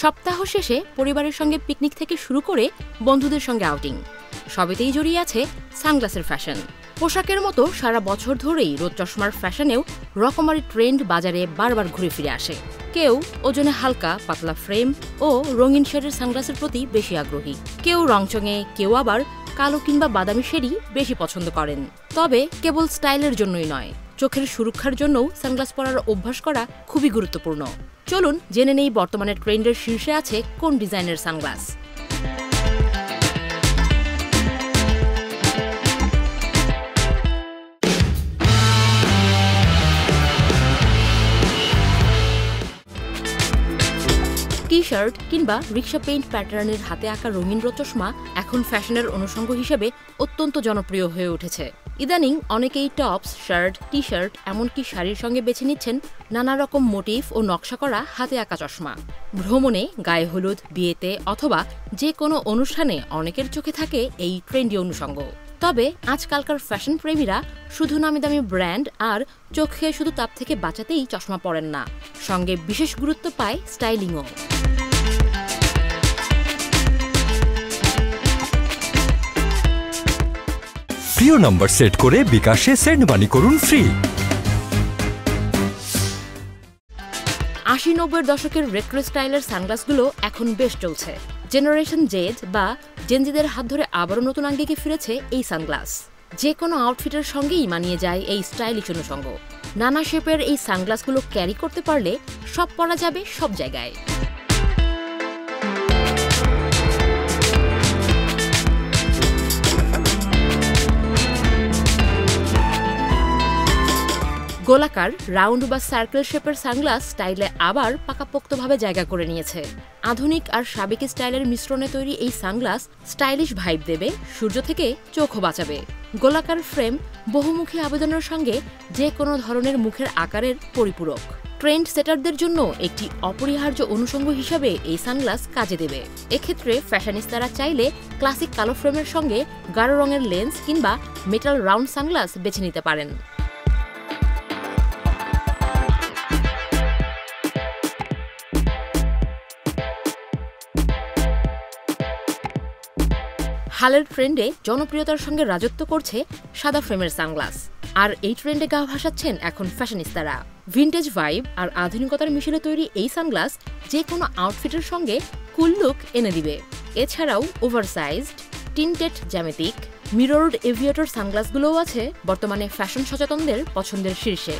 সপ্তাহ শেষে পরিবারের সঙ্গে পিকনিক থেকে শুরু করে বন্ধুদের সঙ্গে আউটিং। সবেতেই জড়িয়ে আছে সানগ্লাসের ফ্যাশন। পোশাকের মতো সারা বছর ধরেই রোদ চশমার ফ্যাশনেও রকমারি ট্রেন্ড বাজারে বারবার ঘুরে ফিরে আসে। কেউ ওজনে হালকা, পাতলা ফ্রেম ও রঙিন শেডের সানগ্লাসের প্রতি বেশি আগ্রহী। কেউ রংচঙে, কেউ আবার কালো কিংবা বাদামি শেডই বেশি পছন্দ করেন। তবে কেবল স্টাইলের জন্যই নয়, চোখের সুরক্ষার জন্যও সানগ্লাস পরার অভ্যাস করা খুবই গুরুত্বপূর্ণ। চলুন জেনে নেই বর্তমানে ট্রেন্ডের শীর্ষে আছে কোন ডিজাইনের সানগ্লাস। টি শার্ট কিংবা রিক্সা পেইন্ট প্যাটার্নের হাতে আঁকা রঙিন চশমা এখন ফ্যাশনের অনুষঙ্গ হিসেবে অত্যন্ত জনপ্রিয় হয়ে উঠেছে। ইদানিং অনেকেই টপস, শার্ট টি শার্ট এমনকি শাড়ির সঙ্গে বেছে নিচ্ছেন নানা রকম মোটিভ ও নকশা করা হাতে আঁকা চশমা। ভ্রমণে গায়ে হলুদ, বিয়েতে অথবা যে কোনো অনুষ্ঠানে অনেকের চোখে থাকে এই ট্রেন্ডি অনুষঙ্গ। তবে আজকালকার ফ্যাশন প্রেমীরা শুধু নামি দামি ব্র্যান্ড আর চোখে শুধু তাপ থেকে বাঁচাতেই চশমা পরেন না। সঙ্গে বিশেষ গুরুত্ব পায় স্টাইলিংও। প্রিয় নম্বর সেট করে বিকাশে সেন্ড মানি করুন ফ্রি। আশি নব্বইয়ের দশকের রেট্রো স্টাইলের সানগ্লাসগুলো এখন বেশ চলছে। জেনারেশন জেড বা জেনজিদের হাত ধরে আবারও নতুন আঙ্গিকে ফিরেছে এই সানগ্লাস। যে কোনো আউটফিটের সঙ্গেই মানিয়ে যায় এই স্টাইলিশ অনুষঙ্গ। নানা শেপের এই সানগ্লাসগুলো ক্যারি করতে পারলে সব পরা যাবে সব জায়গায়। গোলাকার, রাউন্ড বা সার্কেল শেপের সানগ্লাস স্টাইলে আবার পাকাপোক্তভাবে জায়গা করে নিয়েছে। আধুনিক আর সাবেক স্টাইলের মিশ্রণে তৈরি এই সানগ্লাস স্টাইলিশ ভাইব দেবে, সূর্য থেকে চোখও বাঁচাবে। গোলাকার ফ্রেম বহুমুখী আবেদনের সঙ্গে যে কোনো ধরনের মুখের আকারের পরিপূরক। ট্রেন্ড সেটারদের জন্য একটি অপরিহার্য অনুষঙ্গ হিসাবে এই সানগ্লাস কাজে দেবে। এক্ষেত্রে ফ্যাশনিস্তারা চাইলে ক্লাসিক কালো ফ্রেমের সঙ্গে গাঢ় রঙের লেন্স কিংবা মেটাল রাউন্ড সানগ্লাস বেছে নিতে পারেন। হালের ট্রেন্ডে জনপ্রিয়তার সঙ্গে রাজত্ব করছে সাদা ফ্রেমের সানগ্লাস। আর এই ট্রেন্ডে গা ভাসাচ্ছেন এখন ফ্যাশনিস্তারা। ভিন্টেজ ভাইব আর আধুনিকতার মিশেলে তৈরি এই সানগ্লাস যে কোনো আউটফিটের সঙ্গে কুল লুক এনে দিবে। এছাড়াও oversized tinted geometric mirrored aviator সানগ্লাসগুলোও আছে বর্তমানে ফ্যাশন সচেতনদের পছন্দের শীর্ষে।